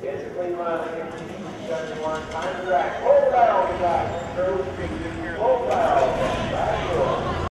Get your clean line. Shut your line. Time to drag. Hold that on the back. Through.